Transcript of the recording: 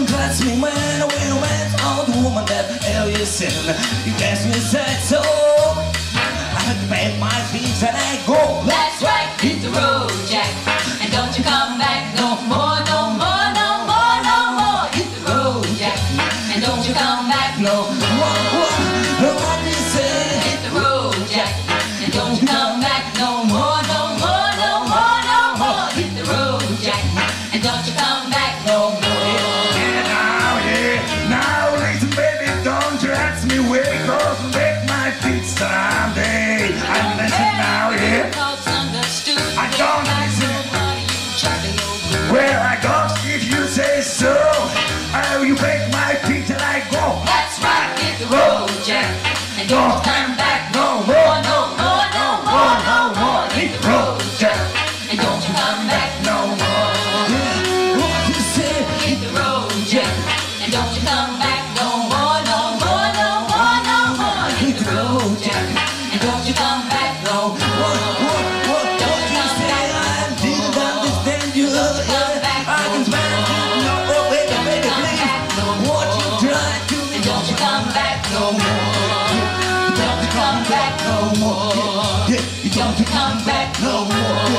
Don't trust me when I will romance all the woman that you sin. You guess me said so. I had to pack my things and I go. That's right, hit the road, Jack. And don't you come back no more, no more, no more, no more. Hit the road, Jack. And don't you come back no What, what, what do you say? Hit the road, Jack. And don't you come back no more, no more, no more, no more. Hit the road, Jack. And don't you come you ask me goes and make my feet someday. I'm listening now, yeah. I don't listen. Nobody you chucking no. Where I go, if you say so. I will break my feet till I go. That's right, hit the road, Jack. And don't you come back No more, no more, no more, no more. Hit the road, Jack. And don't you come back no more. What you say? Hit the road, Jack. And don't you come And don't you come back no What, what you say? I didn't understand you. I can. No, oh, baby, baby, please. You to? And don't you come back no more. Don't you come back no more. Don't you come back no more.